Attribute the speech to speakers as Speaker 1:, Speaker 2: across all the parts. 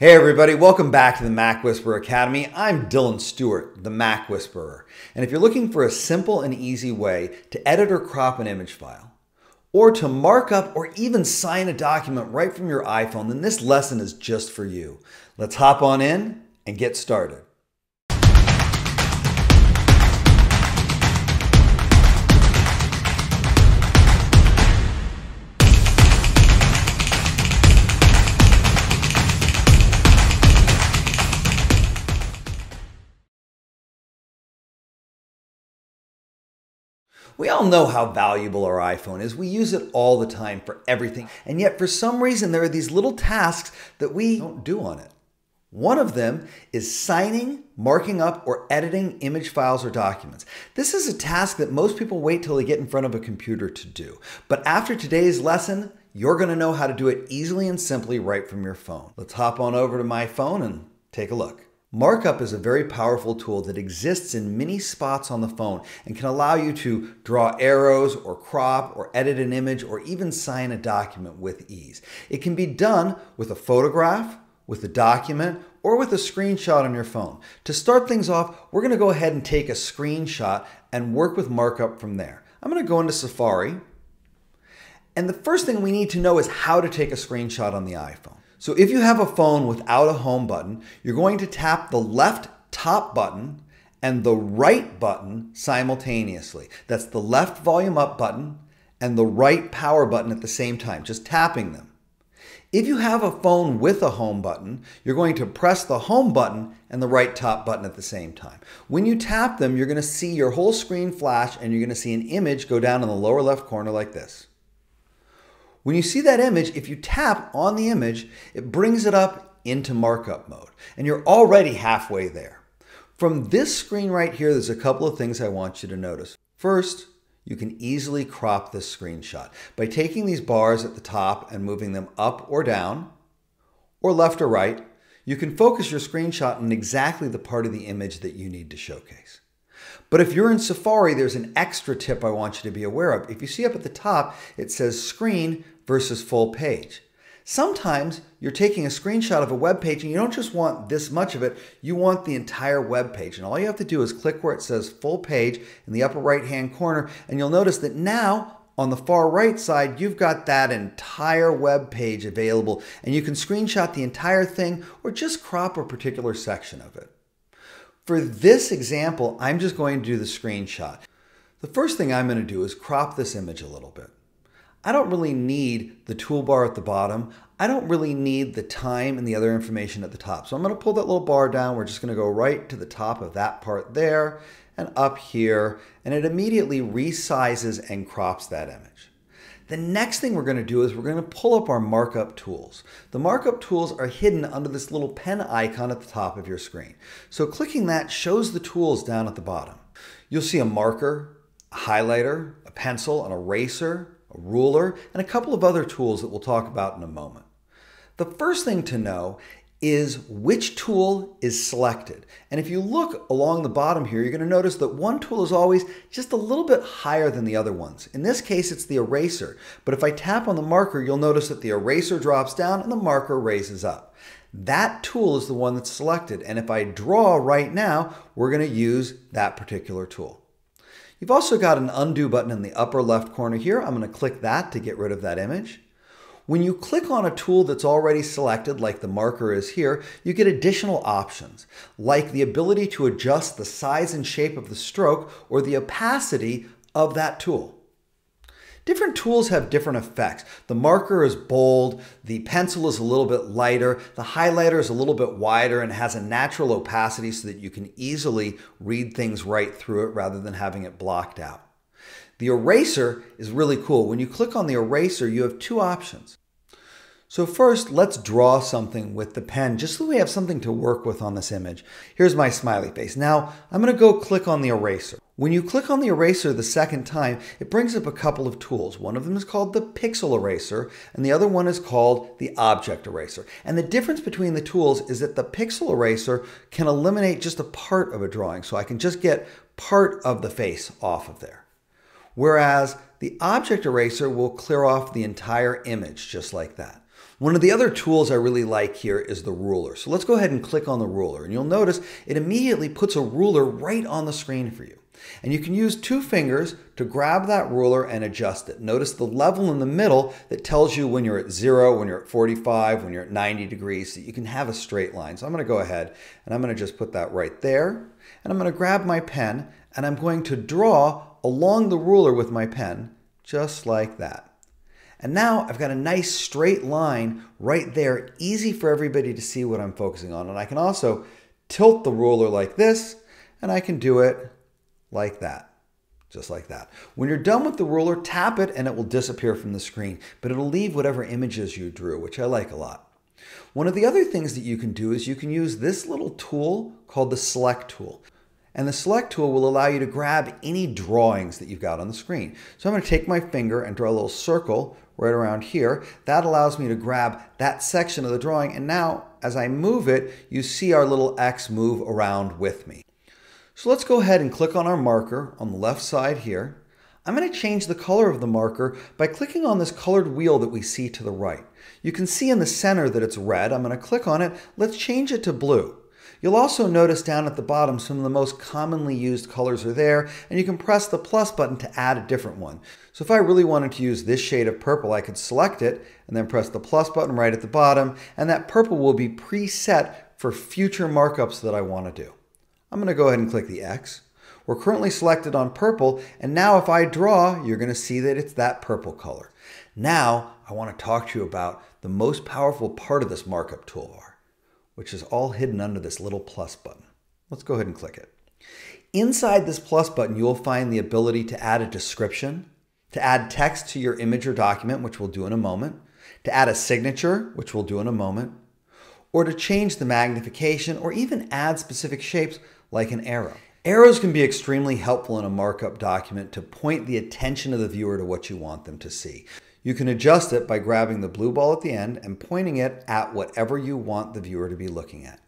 Speaker 1: Hey everybody, welcome back to the Mac Whisperer Academy. I'm Dylan Stewart, the Mac Whisperer. And if you're looking for a simple and easy way to edit or crop an image file, or to mark up or even sign a document right from your iPhone, then this lesson is just for you. Let's hop on in and get started. We all know how valuable our iPhone is. We use it all the time for everything. And yet, for some reason, there are these little tasks that we don't do on it. One of them is signing, marking up, or editing image files or documents. This is a task that most people wait till they get in front of a computer to do. But after today's lesson, you're going to know how to do it easily and simply right from your phone. Let's hop on over to my phone and take a look. Markup is a very powerful tool that exists in many spots on the phone and can allow you to draw arrows or crop or edit an image or even sign a document with ease. It can be done with a photograph, with a document, or with a screenshot on your phone. To start things off, we're going to go ahead and take a screenshot and work with markup from there. I'm going to go into Safari. And the first thing we need to know is how to take a screenshot on the iPhone. So if you have a phone without a home button, you're going to tap the left top button and the right button simultaneously. That's the left volume up button and the right power button at the same time, just tapping them. If you have a phone with a home button, you're going to press the home button and the right top button at the same time. When you tap them, you're going to see your whole screen flash and you're going to see an image go down in the lower left corner like this. When you see that image, if you tap on the image, it brings it up into markup mode, and you're already halfway there. From this screen right here, there's a couple of things I want you to notice. First, you can easily crop this screenshot by taking these bars at the top and moving them up or down, or left or right. You can focus your screenshot on exactly the part of the image that you need to showcase. But if you're in Safari, there's an extra tip I want you to be aware of. If you see up at the top, it says screen versus full page. Sometimes you're taking a screenshot of a web page and you don't just want this much of it, you want the entire web page. And all you have to do is click where it says full page in the upper right hand corner, and you'll notice that now on the far right side, you've got that entire web page available, and you can screenshot the entire thing or just crop a particular section of it. For this example, I'm just going to do the screenshot. The first thing I'm going to do is crop this image a little bit. I don't really need the toolbar at the bottom. I don't really need the time and the other information at the top. So I'm going to pull that little bar down. We're just going to go right to the top of that part there and up here, and it immediately resizes and crops that image. The next thing we're going to do is we're going to pull up our markup tools. The markup tools are hidden under this little pen icon at the top of your screen. So clicking that shows the tools down at the bottom. You'll see a marker, a highlighter, a pencil, an eraser, a ruler, and a couple of other tools that we'll talk about in a moment. The first thing to know is which tool is selected. And if you look along the bottom here, you're going to notice that one tool is always just a little bit higher than the other ones. In this case, it's the eraser. But if I tap on the marker, you'll notice that the eraser drops down and the marker raises up. That tool is the one that's selected. And if I draw right now, we're going to use that particular tool. You've also got an undo button in the upper left corner here. I'm going to click that to get rid of that image. When you click on a tool that's already selected, like the marker is here, you get additional options, like the ability to adjust the size and shape of the stroke or the opacity of that tool. Different tools have different effects. The marker is bold, the pencil is a little bit lighter, the highlighter is a little bit wider and has a natural opacity so that you can easily read things right through it rather than having it blocked out. The eraser is really cool. When you click on the eraser, you have two options. So first, let's draw something with the pen, just so we have something to work with on this image. Here's my smiley face. Now, I'm gonna go click on the eraser. When you click on the eraser the second time, it brings up a couple of tools. One of them is called the pixel eraser, and the other one is called the object eraser. And the difference between the tools is that the pixel eraser can eliminate just a part of a drawing, so I can just get part of the face off of there. Whereas the object eraser will clear off the entire image just like that. One of the other tools I really like here is the ruler. So let's go ahead and click on the ruler and you'll notice it immediately puts a ruler right on the screen for you. And you can use two fingers to grab that ruler and adjust it. Notice the level in the middle that tells you when you're at zero, when you're at 45, when you're at 90 degrees, so you can have a straight line. So I'm gonna go ahead and I'm gonna just put that right there. And I'm gonna grab my pen and I'm going to draw along the ruler with my pen, just like that. And now I've got a nice straight line right there, easy for everybody to see what I'm focusing on. And I can also tilt the ruler like this, and I can do it like that, just like that. When you're done with the ruler, tap it and it will disappear from the screen, but it'll leave whatever images you drew, which I like a lot. One of the other things that you can do is you can use this little tool called the select tool. And the select tool will allow you to grab any drawings that you've got on the screen. So I'm going to take my finger and draw a little circle right around here. That allows me to grab that section of the drawing. And now as I move it, you see our little X move around with me. So let's go ahead and click on our marker on the left side here. I'm going to change the color of the marker by clicking on this colored wheel that we see to the right. You can see in the center that it's red. I'm going to click on it. Let's change it to blue. You'll also notice down at the bottom some of the most commonly used colors are there, and you can press the plus button to add a different one. So if I really wanted to use this shade of purple, I could select it and then press the plus button right at the bottom, and that purple will be preset for future markups that I want to do. I'm going to go ahead and click the X. We're currently selected on purple, and now if I draw, you're going to see that it's that purple color. Now, I want to talk to you about the most powerful part of this markup toolbar which is all hidden under this little plus button. Let's go ahead and click it. Inside this plus button, you will find the ability to add a description, to add text to your image or document, which we'll do in a moment, to add a signature, which we'll do in a moment, or to change the magnification or even add specific shapes like an arrow. Arrows can be extremely helpful in a markup document to point the attention of the viewer to what you want them to see. You can adjust it by grabbing the blue ball at the end and pointing it at whatever you want the viewer to be looking at.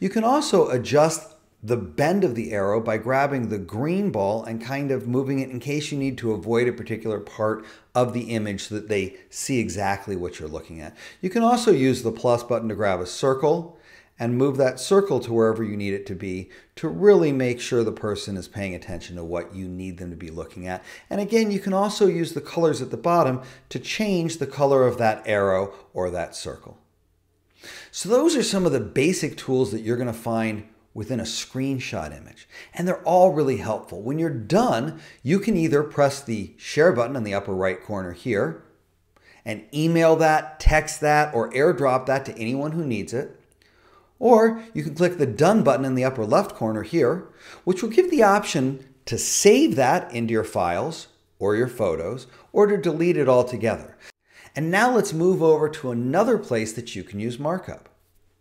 Speaker 1: You can also adjust the bend of the arrow by grabbing the green ball and kind of moving it in case you need to avoid a particular part of the image so that they see exactly what you're looking at. You can also use the plus button to grab a circle and move that circle to wherever you need it to be to really make sure the person is paying attention to what you need them to be looking at. And again, you can also use the colors at the bottom to change the color of that arrow or that circle. So those are some of the basic tools that you're going to find within a screenshot image. And they're all really helpful. When you're done, you can either press the share button in the upper right corner here and email that, text that, or airdrop that to anyone who needs it. Or you can click the Done button in the upper left corner here, which will give the option to save that into your files or your photos, or to delete it altogether. And now let's move over to another place that you can use markup,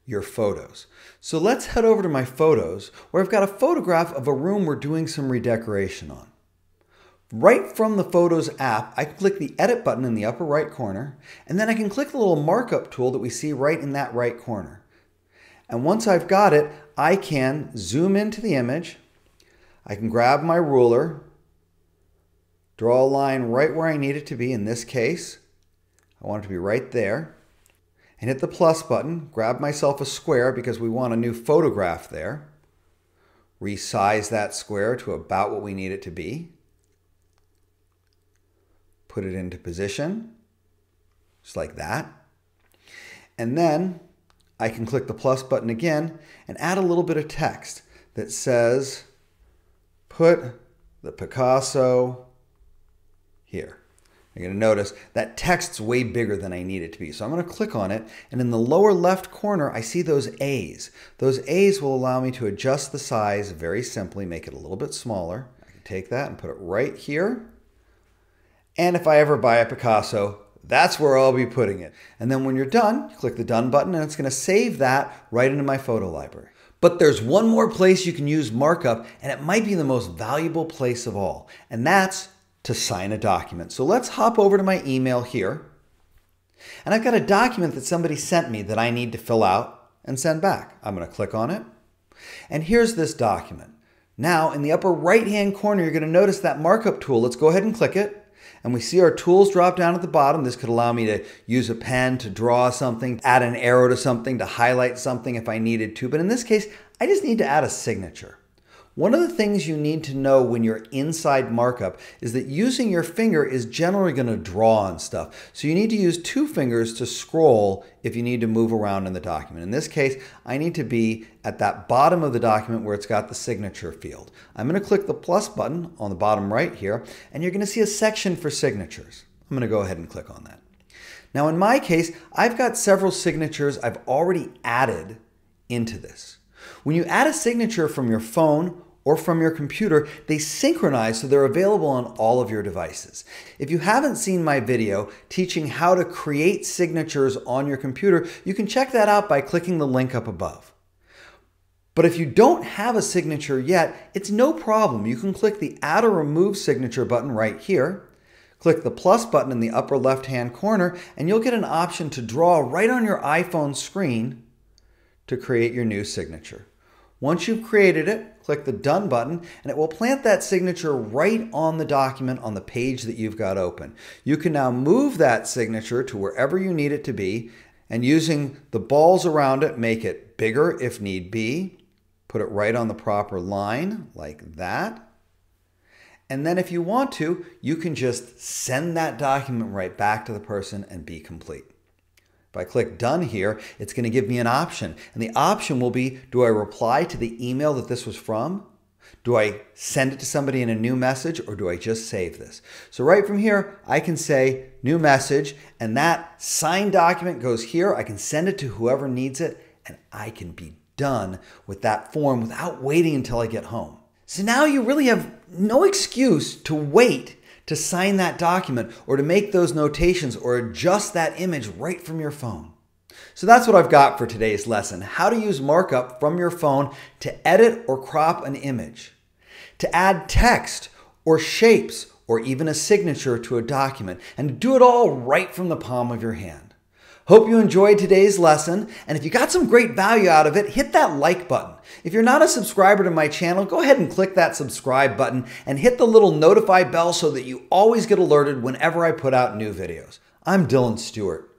Speaker 1: your photos. So let's head over to my photos, where I've got a photograph of a room we're doing some redecoration on. Right from the Photos app, I can click the Edit button in the upper right corner, and then I can click the little markup tool that we see right in that right corner. And once I've got it, I can zoom into the image. I can grab my ruler, draw a line right where I need it to be. In this case, I want it to be right there. And hit the plus button, grab myself a square because we want a new photograph there. Resize that square to about what we need it to be. Put it into position, just like that. And then I can click the plus button again and add a little bit of text that says, put the Picasso here. You're going to notice that text's way bigger than I need it to be. So I'm going to click on it, and in the lower left corner, I see those A's. Those A's will allow me to adjust the size very simply, make it a little bit smaller. I can take that and put it right here. And if I ever buy a Picasso, that's where I'll be putting it. And then when you're done, click the Done button and it's going to save that right into my photo library. But there's one more place you can use markup, and it might be the most valuable place of all, and that's to sign a document. So let's hop over to my email here. And I've got a document that somebody sent me that I need to fill out and send back. I'm going to click on it. And here's this document. Now, in the upper right hand corner, you're going to notice that markup tool. Let's go ahead and click it. And we see our tools drop down at the bottom. This could allow me to use a pen to draw something, add an arrow to something, to highlight something if I needed to. But in this case, I just need to add a signature. One of the things you need to know when you're inside markup is that using your finger is generally going to draw on stuff. So you need to use two fingers to scroll if you need to move around in the document. In this case, I need to be at that bottom of the document where it's got the signature field. I'm going to click the plus button on the bottom right here, and you're going to see a section for signatures. I'm going to go ahead and click on that. Now in my case, I've got several signatures I've already added into this. When you add a signature from your phone or from your computer, they synchronize so they're available on all of your devices. If you haven't seen my video teaching how to create signatures on your computer, you can check that out by clicking the link up above. But if you don't have a signature yet, it's no problem. You can click the Add or Remove Signature button right here. Click the plus button in the upper left hand corner, and you'll get an option to draw right on your iPhone screen to create your new signature. Once you've created it, click the Done button, and it will plant that signature right on the document on the page that you've got open. You can now move that signature to wherever you need it to be, and using the balls around it, make it bigger if need be. Put it right on the proper line, like that. And then if you want to, you can just send that document right back to the person and be complete. If I click done here, it's going to give me an option. And the option will be, do I reply to the email that this was from? Do I send it to somebody in a new message or do I just save this? So right from here, I can say new message and that signed document goes here. I can send it to whoever needs it and I can be done with that form without waiting until I get home. So now you really have no excuse to wait to sign that document or to make those notations or adjust that image right from your phone. So that's what I've got for today's lesson how to use markup from your phone to edit or crop an image, to add text or shapes or even a signature to a document, and do it all right from the palm of your hand. Hope you enjoyed today's lesson, and if you got some great value out of it, hit that like button. If you're not a subscriber to my channel, go ahead and click that subscribe button and hit the little notify bell so that you always get alerted whenever I put out new videos. I'm Dylan Stewart.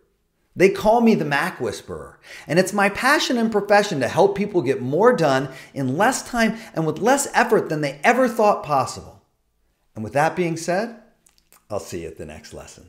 Speaker 1: They call me the Mac Whisperer, and it's my passion and profession to help people get more done in less time and with less effort than they ever thought possible. And with that being said, I'll see you at the next lesson.